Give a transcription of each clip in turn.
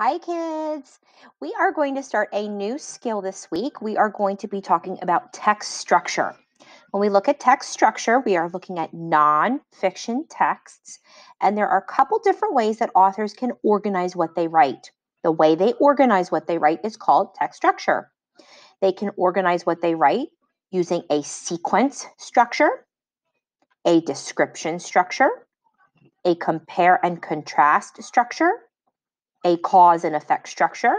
Hi, kids. We are going to start a new skill this week. We are going to be talking about text structure. When we look at text structure, we are looking at non-fiction texts, and there are a couple different ways that authors can organize what they write. The way they organize what they write is called text structure. They can organize what they write using a sequence structure, a description structure, a compare and contrast structure, a cause and effect structure,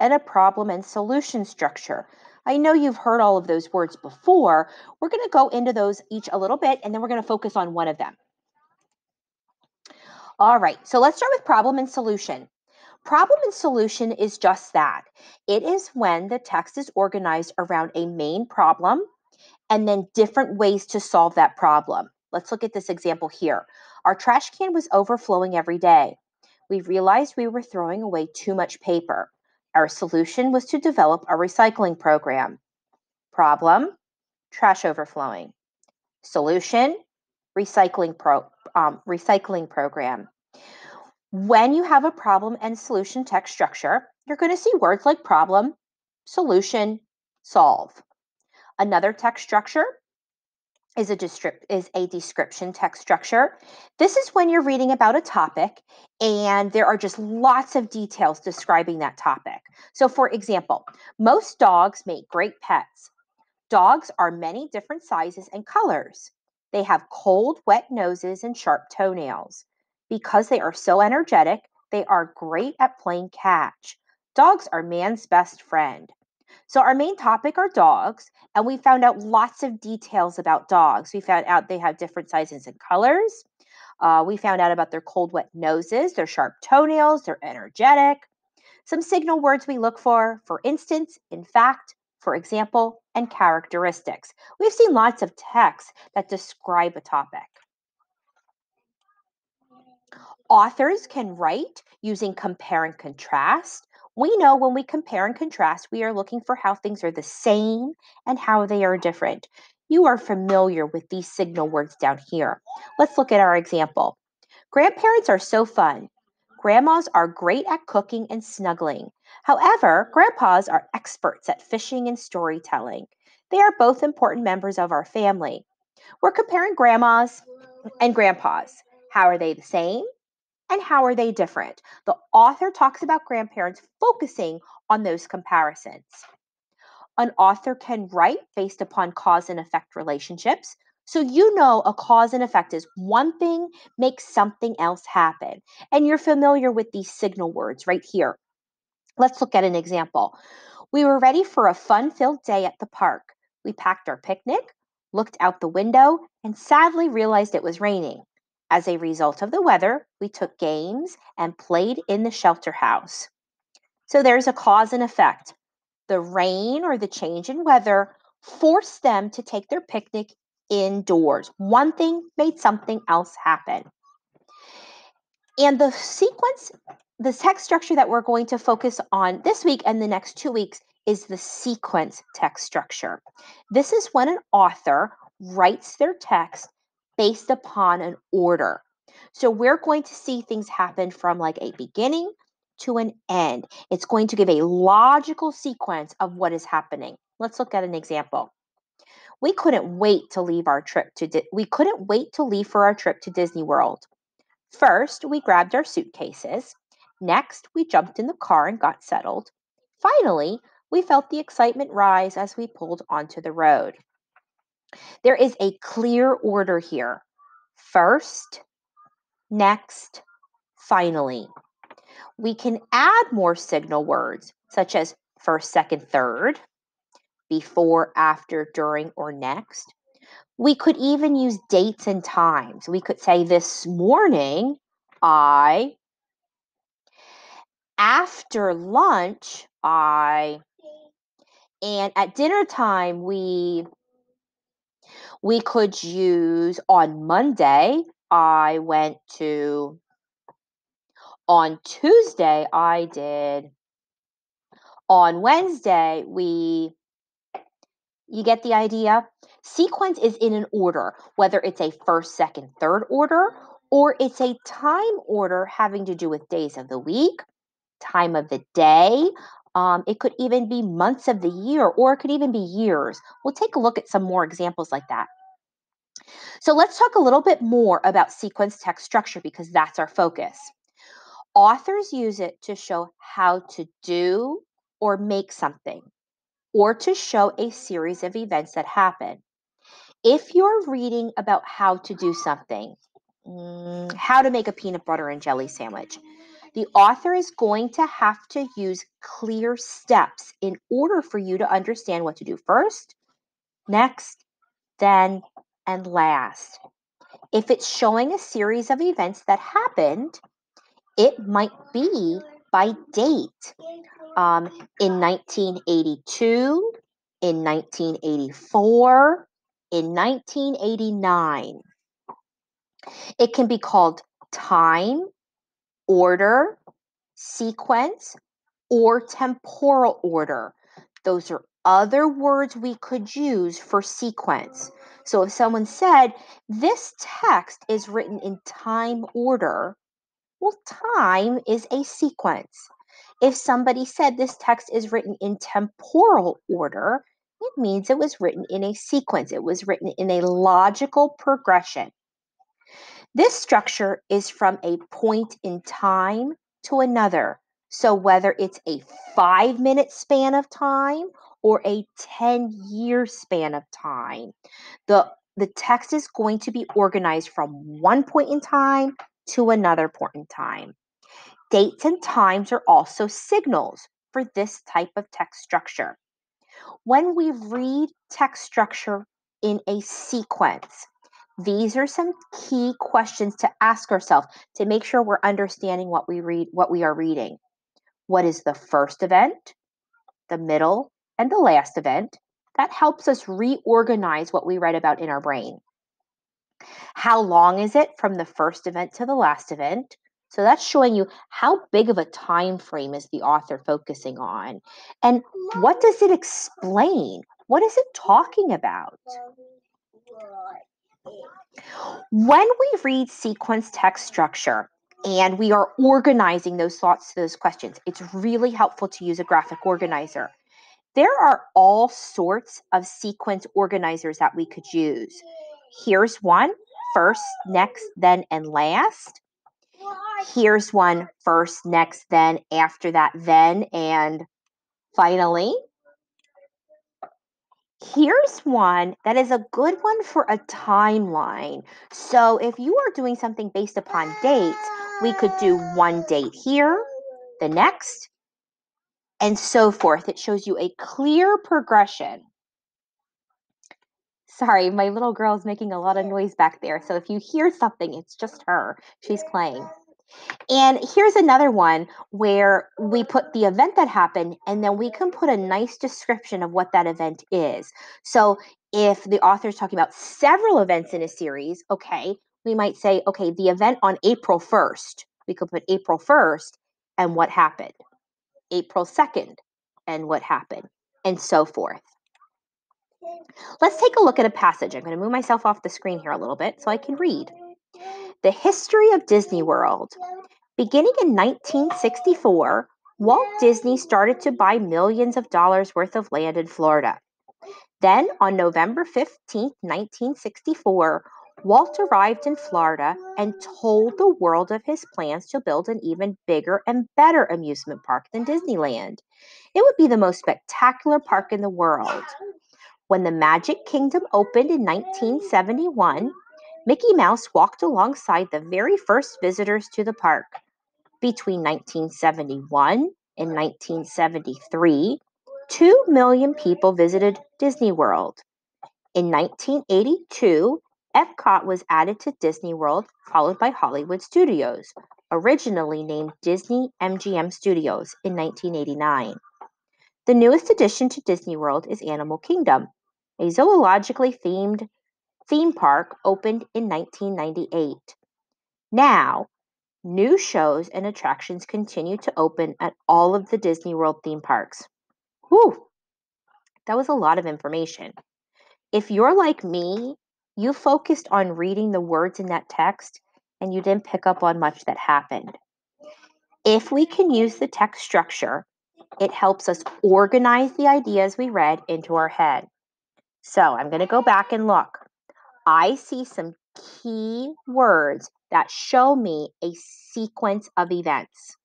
and a problem and solution structure. I know you've heard all of those words before. We're going to go into those each a little bit, and then we're going to focus on one of them. All right, so let's start with problem and solution. Problem and solution is just that. It is when the text is organized around a main problem and then different ways to solve that problem. Let's look at this example here. Our trash can was overflowing every day we realized we were throwing away too much paper. Our solution was to develop a recycling program. Problem, trash overflowing. Solution, recycling, pro, um, recycling program. When you have a problem and solution text structure, you're going to see words like problem, solution, solve. Another text structure is a, is a description text structure. This is when you're reading about a topic and there are just lots of details describing that topic. So, for example, most dogs make great pets. Dogs are many different sizes and colors. They have cold, wet noses and sharp toenails. Because they are so energetic, they are great at playing catch. Dogs are man's best friend. So, our main topic are dogs, and we found out lots of details about dogs. We found out they have different sizes and colors. Uh, we found out about their cold, wet noses, their sharp toenails, they're energetic. Some signal words we look for, for instance, in fact, for example, and characteristics. We've seen lots of texts that describe a topic. Authors can write using compare and contrast, we know when we compare and contrast, we are looking for how things are the same and how they are different. You are familiar with these signal words down here. Let's look at our example. Grandparents are so fun. Grandmas are great at cooking and snuggling. However, grandpas are experts at fishing and storytelling. They are both important members of our family. We're comparing grandmas and grandpas. How are they the same? And how are they different? The author talks about grandparents focusing on those comparisons. An author can write based upon cause and effect relationships. So you know a cause and effect is one thing makes something else happen. And you're familiar with these signal words right here. Let's look at an example. We were ready for a fun filled day at the park. We packed our picnic, looked out the window, and sadly realized it was raining. As a result of the weather, we took games and played in the shelter house. So there's a cause and effect. The rain or the change in weather forced them to take their picnic indoors. One thing made something else happen. And the sequence, the text structure that we're going to focus on this week and the next two weeks is the sequence text structure. This is when an author writes their text based upon an order. So we're going to see things happen from like a beginning to an end. It's going to give a logical sequence of what is happening. Let's look at an example. We couldn't wait to leave our trip to Di- we couldn't wait to leave for our trip to Disney World. First, we grabbed our suitcases. Next, we jumped in the car and got settled. Finally, we felt the excitement rise as we pulled onto the road. There is a clear order here first, next, finally. We can add more signal words such as first, second, third, before, after, during, or next. We could even use dates and times. We could say this morning, I, after lunch, I, and at dinner time, we we could use on Monday, I went to, on Tuesday, I did, on Wednesday, we, you get the idea? Sequence is in an order, whether it's a first, second, third order, or it's a time order having to do with days of the week, time of the day. Um, it could even be months of the year, or it could even be years. We'll take a look at some more examples like that. So let's talk a little bit more about sequence text structure because that's our focus. Authors use it to show how to do or make something, or to show a series of events that happen. If you're reading about how to do something, mm, how to make a peanut butter and jelly sandwich, the author is going to have to use clear steps in order for you to understand what to do first, next, then, and last. If it's showing a series of events that happened, it might be by date. Um, in 1982, in 1984, in 1989. It can be called time, order, sequence, or temporal order. Those are other words we could use for sequence. So if someone said, this text is written in time order, well, time is a sequence. If somebody said this text is written in temporal order, it means it was written in a sequence. It was written in a logical progression. This structure is from a point in time to another. So whether it's a five minute span of time or a 10 year span of time, the, the text is going to be organized from one point in time to another point in time. Dates and times are also signals for this type of text structure. When we read text structure in a sequence, these are some key questions to ask ourselves to make sure we're understanding what we read, what we are reading. What is the first event, the middle, and the last event? That helps us reorganize what we read about in our brain. How long is it from the first event to the last event? So that's showing you how big of a time frame is the author focusing on and what does it explain? What is it talking about? When we read sequence text structure and we are organizing those thoughts to those questions, it's really helpful to use a graphic organizer. There are all sorts of sequence organizers that we could use. Here's one first, next, then, and last. Here's one first, next, then, after that, then, and finally. Here's one that is a good one for a timeline. So if you are doing something based upon dates, we could do one date here, the next, and so forth. It shows you a clear progression. Sorry, my little girl is making a lot of noise back there. So if you hear something, it's just her. She's playing. And here's another one where we put the event that happened and then we can put a nice description of what that event is. So if the author is talking about several events in a series, okay, we might say, okay, the event on April 1st, we could put April 1st and what happened, April 2nd and what happened, and so forth. Let's take a look at a passage. I'm going to move myself off the screen here a little bit so I can read. The History of Disney World. Beginning in 1964, Walt Disney started to buy millions of dollars worth of land in Florida. Then, on November 15, 1964, Walt arrived in Florida and told the world of his plans to build an even bigger and better amusement park than Disneyland. It would be the most spectacular park in the world. When the Magic Kingdom opened in 1971, Mickey Mouse walked alongside the very first visitors to the park. Between 1971 and 1973, 2 million people visited Disney World. In 1982, Epcot was added to Disney World, followed by Hollywood Studios, originally named Disney MGM Studios in 1989. The newest addition to Disney World is Animal Kingdom, a zoologically themed theme park opened in 1998. Now, new shows and attractions continue to open at all of the Disney World theme parks. Whew, that was a lot of information. If you're like me, you focused on reading the words in that text and you didn't pick up on much that happened. If we can use the text structure, it helps us organize the ideas we read into our head. So I'm going to go back and look. I see some key words that show me a sequence of events.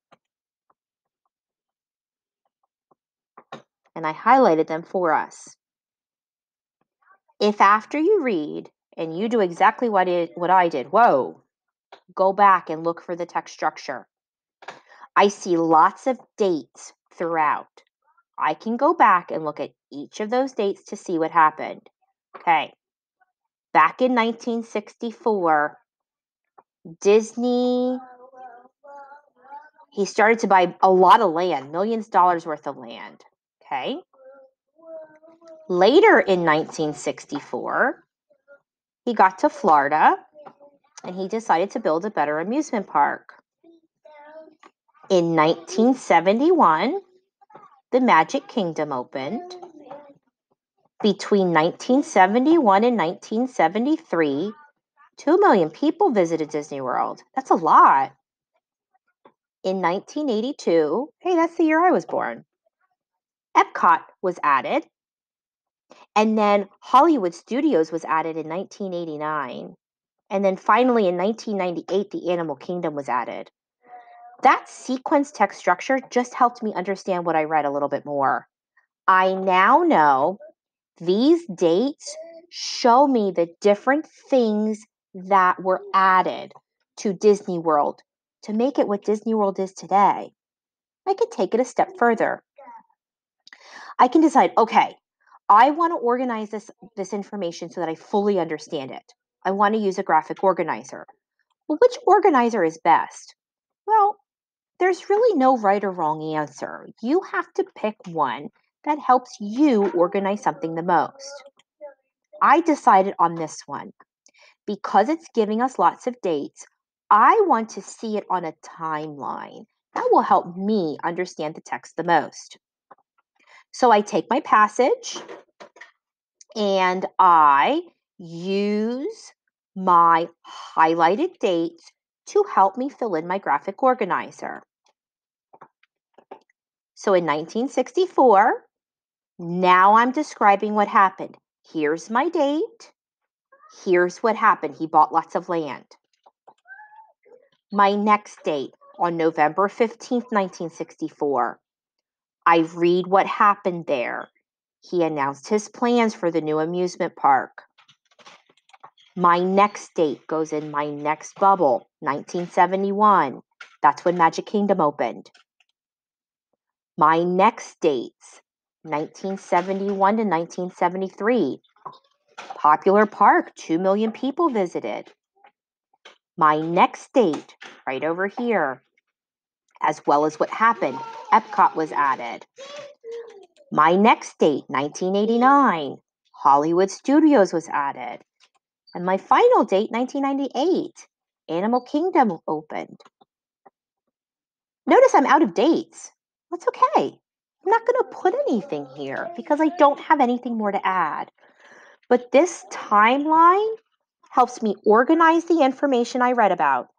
And I highlighted them for us. If after you read and you do exactly what, it, what I did, whoa, go back and look for the text structure. I see lots of dates throughout. I can go back and look at each of those dates to see what happened. Okay. Back in 1964, Disney he started to buy a lot of land, millions of dollars worth of land. Okay. Later in 1964, he got to Florida and he decided to build a better amusement park. In 1971, the Magic Kingdom opened. Between 1971 and 1973, 2 million people visited Disney World. That's a lot. In 1982, hey, that's the year I was born, Epcot was added. And then Hollywood Studios was added in 1989. And then finally in 1998, the Animal Kingdom was added. That sequence text structure just helped me understand what I read a little bit more. I now know these dates show me the different things that were added to Disney World to make it what Disney World is today. I could take it a step further. I can decide, okay, I want to organize this, this information so that I fully understand it. I want to use a graphic organizer. Well, which organizer is best? Well, there's really no right or wrong answer. You have to pick one that helps you organize something the most. I decided on this one. Because it's giving us lots of dates, I want to see it on a timeline. That will help me understand the text the most. So I take my passage and I use my highlighted dates to help me fill in my graphic organizer. So in 1964, now I'm describing what happened. Here's my date. Here's what happened. He bought lots of land. My next date on November 15th, 1964. I read what happened there. He announced his plans for the new amusement park. My next date goes in my next bubble, 1971. That's when Magic Kingdom opened. My next dates, 1971 to 1973. Popular park, 2 million people visited. My next date, right over here, as well as what happened, Epcot was added. My next date, 1989, Hollywood Studios was added. And my final date, 1998, Animal Kingdom opened. Notice I'm out of dates. That's okay. I'm not going to put anything here because I don't have anything more to add. But this timeline helps me organize the information I read about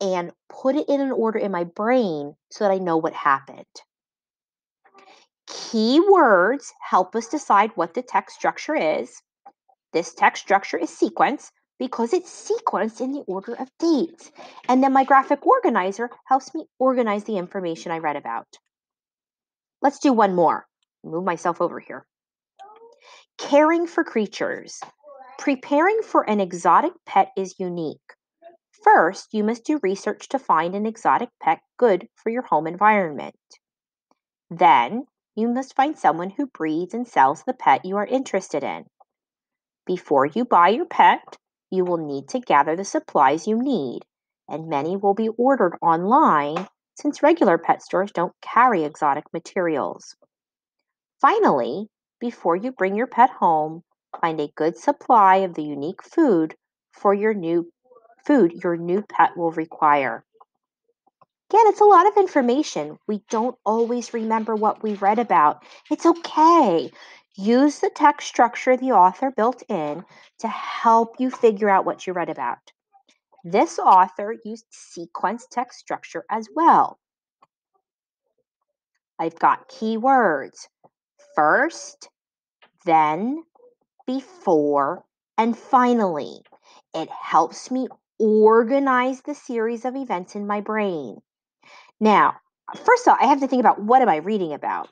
and put it in an order in my brain so that I know what happened. Keywords help us decide what the text structure is. This text structure is sequence because it's sequenced in the order of dates. And then my graphic organizer helps me organize the information I read about. Let's do one more. Move myself over here. Caring for creatures. Preparing for an exotic pet is unique. First, you must do research to find an exotic pet good for your home environment. Then, you must find someone who breeds and sells the pet you are interested in. Before you buy your pet, you will need to gather the supplies you need, and many will be ordered online since regular pet stores don't carry exotic materials. Finally, before you bring your pet home, find a good supply of the unique food for your new food your new pet will require. Again, it's a lot of information. We don't always remember what we read about. It's okay. Use the text structure the author built in to help you figure out what you read about. This author used sequence text structure as well. I've got keywords first, then, before, and finally. It helps me organize the series of events in my brain. Now, first of all, I have to think about what am I reading about?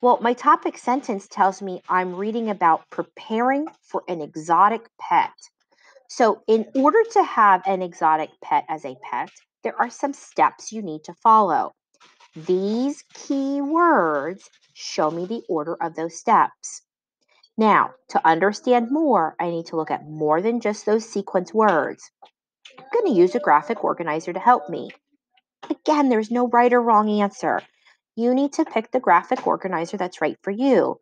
Well, my topic sentence tells me I'm reading about preparing for an exotic pet. So, in order to have an exotic pet as a pet, there are some steps you need to follow. These key words show me the order of those steps. Now, to understand more, I need to look at more than just those sequence words. I'm going to use a graphic organizer to help me. Again, there's no right or wrong answer. You need to pick the graphic organizer that's right for you.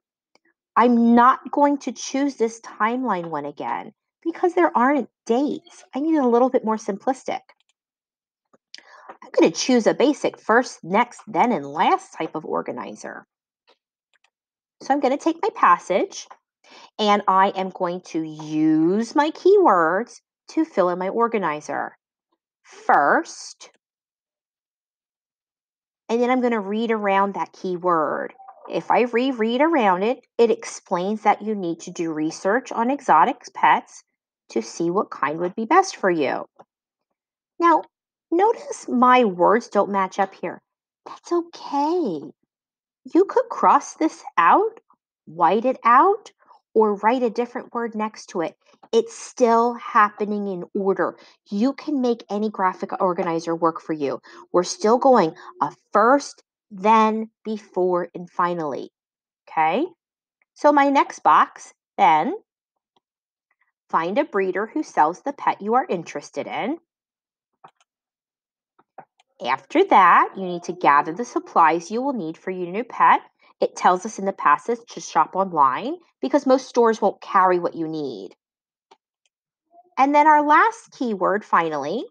I'm not going to choose this timeline one again because there aren't dates. I need a little bit more simplistic. I'm going to choose a basic first, next, then, and last type of organizer. So I'm going to take my passage and I am going to use my keywords to fill in my organizer. First, and then I'm going to read around that keyword. If I reread around it, it explains that you need to do research on exotic pets to see what kind would be best for you. Now, Notice my words don't match up here. That's okay. You could cross this out, white it out, or write a different word next to it. It's still happening in order. You can make any graphic organizer work for you. We're still going a first, then, before, and finally. Okay? So my next box, then, find a breeder who sells the pet you are interested in. After that, you need to gather the supplies you will need for your new pet. It tells us in the passage to shop online because most stores won't carry what you need. And then our last keyword, finally,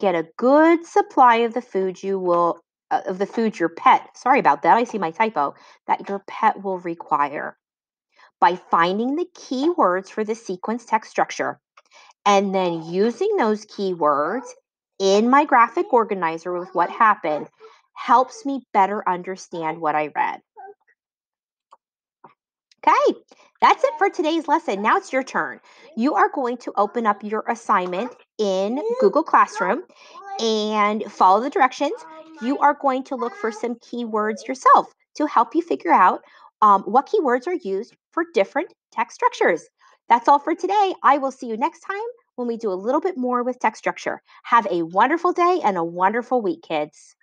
get a good supply of the food you will uh, of the food your pet. Sorry about that. I see my typo. That your pet will require. By finding the keywords for the sequence text structure and then using those keywords in my graphic organizer with what happened helps me better understand what I read. Okay, that's it for today's lesson. Now it's your turn. You are going to open up your assignment in Google Classroom and follow the directions. You are going to look for some keywords yourself to help you figure out um, what keywords are used for different text structures. That's all for today. I will see you next time when we do a little bit more with text structure. Have a wonderful day and a wonderful week, kids.